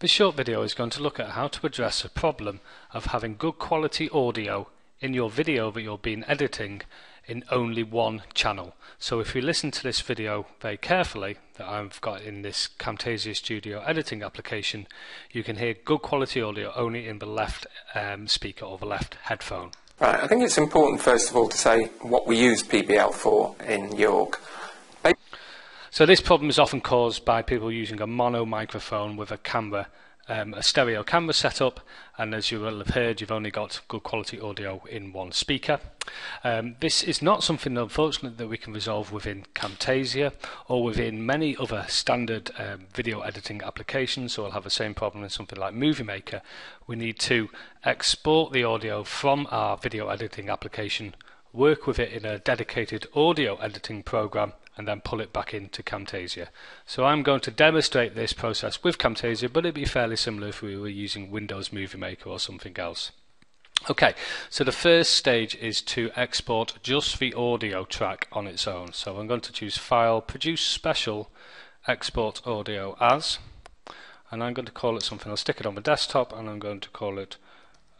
This short video is going to look at how to address the problem of having good quality audio in your video that you're being editing in only one channel. So if you listen to this video very carefully that I've got in this Camtasia Studio editing application, you can hear good quality audio only in the left um, speaker or the left headphone. Right, I think it's important first of all to say what we use PBL for in York. So this problem is often caused by people using a mono microphone with a camera, um, a stereo camera setup, and as you will have heard, you've only got good quality audio in one speaker. Um, this is not something, unfortunately, that we can resolve within Camtasia or within many other standard um, video editing applications. So we'll have the same problem in something like Movie Maker. We need to export the audio from our video editing application, work with it in a dedicated audio editing program and then pull it back into Camtasia. So I'm going to demonstrate this process with Camtasia, but it'd be fairly similar if we were using Windows Movie Maker or something else. Okay, so the first stage is to export just the audio track on its own. So I'm going to choose File, Produce Special, Export Audio As, and I'm going to call it something. I'll stick it on the desktop, and I'm going to call it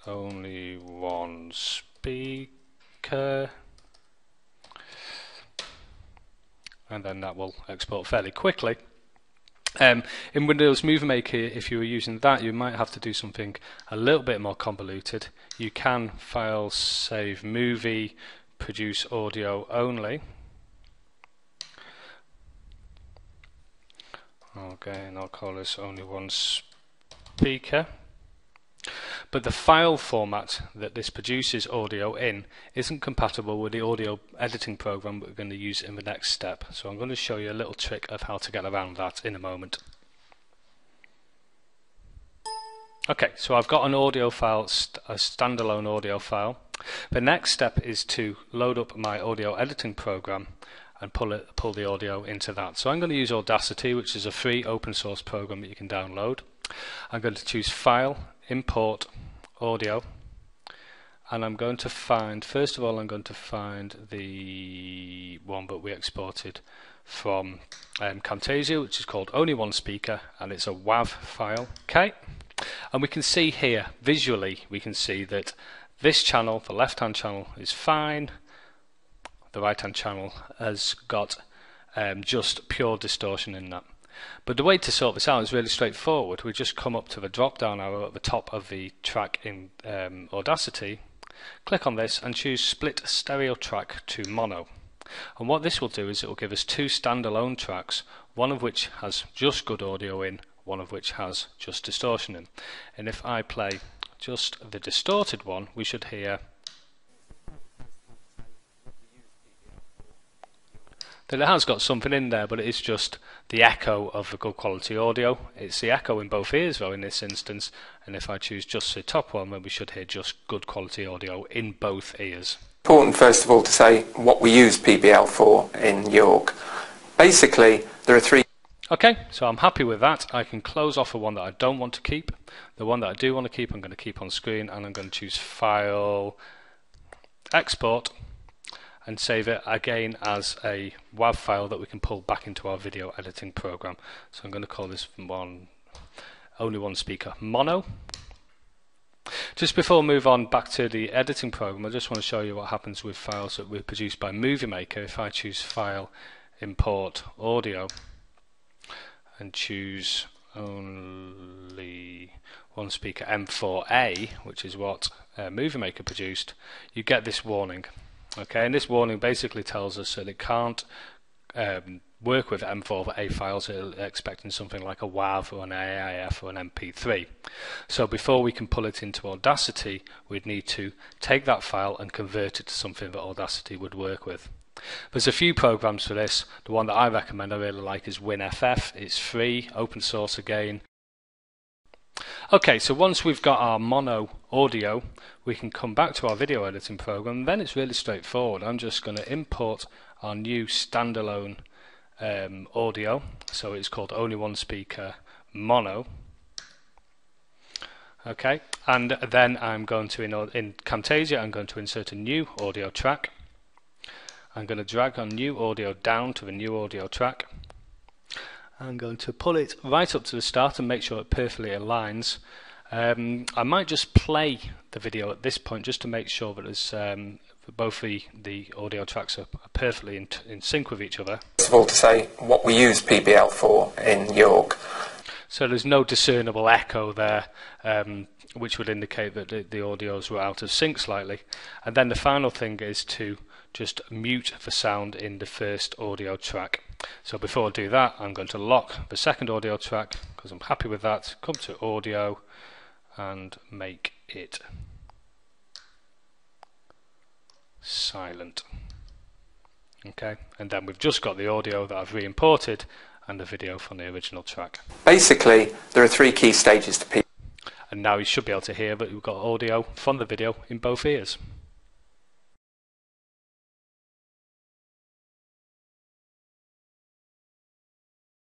Only One Speaker. And then that will export fairly quickly. Um, in Windows Movie Maker, if you were using that, you might have to do something a little bit more convoluted. You can file save movie, produce audio only. Okay, and I'll call this only one speaker. But the file format that this produces audio in isn't compatible with the audio editing program we're going to use in the next step. So I'm going to show you a little trick of how to get around that in a moment. Okay, so I've got an audio file, st a standalone audio file. The next step is to load up my audio editing program and pull it, pull the audio into that. So I'm going to use Audacity, which is a free open source program that you can download. I'm going to choose File, Import, audio and I'm going to find first of all I'm going to find the one that we exported from um, Camtasia which is called only one speaker and it's a WAV file. Okay? And we can see here visually we can see that this channel the left hand channel is fine. The right hand channel has got um, just pure distortion in that but the way to sort this out is really straightforward. We just come up to the drop down arrow at the top of the track in um, Audacity, click on this and choose split stereo track to mono. And what this will do is it will give us two standalone tracks, one of which has just good audio in, one of which has just distortion in. And if I play just the distorted one, we should hear that it has got something in there, but it is just the echo of the good quality audio. It's the echo in both ears though in this instance, and if I choose just the top one, then we should hear just good quality audio in both ears. Important first of all to say what we use PBL for in York. Basically, there are three Okay, so I'm happy with that. I can close off the one that I don't want to keep. The one that I do want to keep, I'm going to keep on screen, and I'm going to choose File, Export, and save it again as a WAV file that we can pull back into our video editing program. So I'm going to call this one only one speaker mono. Just before we move on back to the editing program, I just want to show you what happens with files that were produced by Movie Maker. If I choose File, Import, Audio, and choose only one speaker M4A, which is what uh, Movie Maker produced, you get this warning. Okay, and this warning basically tells us that it can't um, work with M4A files, expecting something like a WAV or an AIF or an MP3. So before we can pull it into Audacity, we'd need to take that file and convert it to something that Audacity would work with. There's a few programs for this. The one that I recommend I really like is WinFF. It's free, open source again. Okay, so once we've got our mono audio, we can come back to our video editing program. Then it's really straightforward. I'm just going to import our new standalone um, audio. So it's called only one speaker mono. Okay, and then I'm going to, in, in Camtasia, I'm going to insert a new audio track. I'm going to drag our new audio down to the new audio track I'm going to pull it right up to the start and make sure it perfectly aligns. Um, I might just play the video at this point just to make sure that it's, um, both the, the audio tracks are perfectly in, in sync with each other. First of all, to say what we use PBL for in York. So there's no discernible echo there, um, which would indicate that the, the audios were out of sync slightly. And then the final thing is to just mute the sound in the first audio track. So before I do that, I'm going to lock the second audio track because I'm happy with that. Come to audio and make it silent. Okay, and then we've just got the audio that I've re-imported and the video from the original track. Basically, there are three key stages to PBL. And now you should be able to hear that we've got audio from the video in both ears.